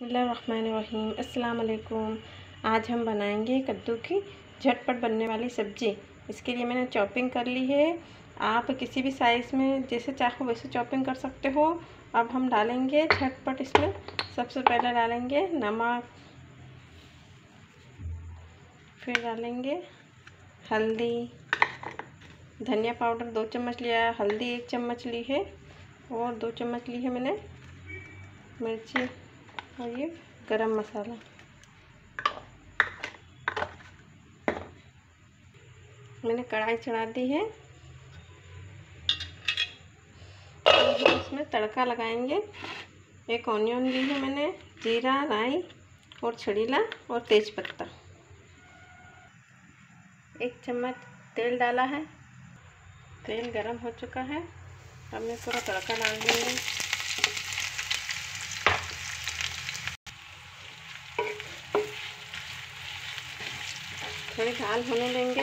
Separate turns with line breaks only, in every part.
बसमीम अल्लाम आज हम बनाएँगे कद्दू की झटपट बनने वाली सब्ज़ी। इसके लिए मैंने चॉपिंग कर ली है। आप किसी भी साइज़ में जैसे चाहो वैसे चॉपिंग कर सकते हो। अब हम डालेंगे झटपट इसमें। सबसे पहले डालेंगे नमक। फिर डालेंगे हल्दी। धनिया पाउडर दो चम्मच लिया हल्दी एक चम्मच ली है और दो चम्मच ली है मैंने। मिर्ची। और ये गरम मसाला। मैंने कढ़ाई चढ़ा दी है। इसमें तड़का लगाएँगे। एक ऑनियन ली है मैंने, जीरा, राई और छड़ीला और तेज पत्ता। एक चम्मच तेल डाला है। तेल गरम हो चुका है। अब मैं पूरा तड़का डाल दूँगी थोड़ी दाल होने देंगे।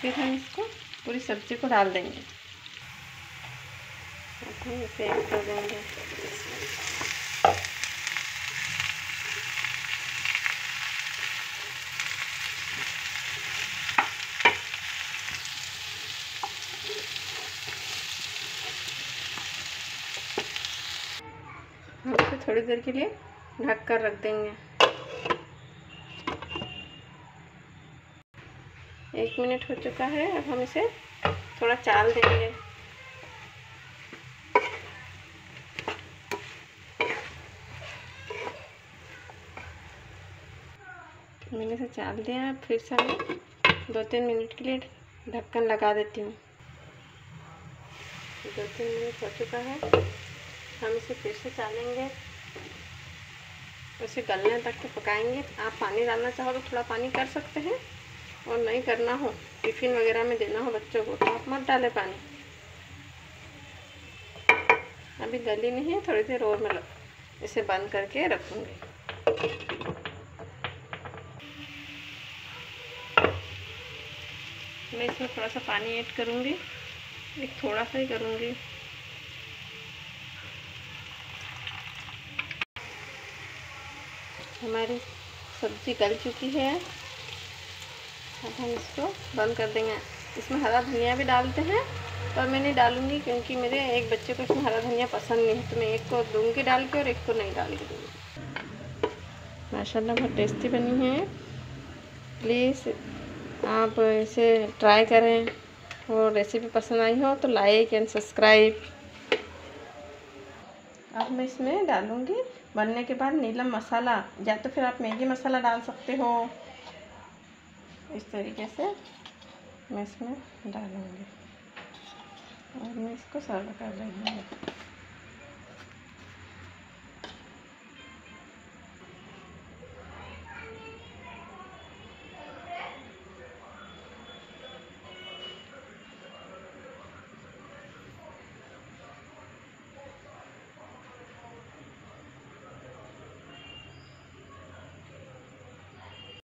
फिर हम इसको पूरी सब्ज़ी को डाल देंगे। हम इसे ऐड कर देंगे। हम इसे थोड़ी देर के लिए ढक कर रख देंगे। एक मिनट हो चुका है, अब हम इसे थोड़ा चाल देंगे। मैंने इसे चाल दिया फिर से मैं दो तीन मिनट के लिए ढक्कन लगा देती हूँ। दो तीन मिनट हो चुका है, हम इसे फिर से चालेंगे। उसे गलने तक के पकाएँगे। आप पानी डालना चाहो तो थोड़ा पानी कर सकते हैं, और नहीं करना हो, टिफ़िन वगैरह में देना हो बच्चों को तो आप मत डालें पानी। अभी गली नहीं है, थोड़ी देर और मैं इसे बंद करके रखूँगी। मैं इसमें थोड़ा सा पानी ऐड करूँगी, एक थोड़ा सा ही करूँगी। हमारी सब्ज़ी गल चुकी है। अब हम इसको बंद कर देंगे। इसमें हरा धनिया भी डालते हैं, पर मैं नहीं डालूँगी क्योंकि मेरे एक बच्चे को इसमें हरा धनिया पसंद नहीं है तो मैं एक को दूँगी डाल के और एक को नहीं डाल के दूँगी। माशाल्लाह, बहुत टेस्टी बनी है। प्लीज़ आप इसे ट्राई करें और रेसिपी पसंद आई हो तो लाइक एंड सब्सक्राइब। अब मैं इसमें डालूँगी बनने के बाद नीलम मसाला, या तो फिर आप मैगी मसाला डाल सकते हो। इस तरीके से मैं इसमें डालूँगी। और मैं इसको सर्व कर रही हूँ।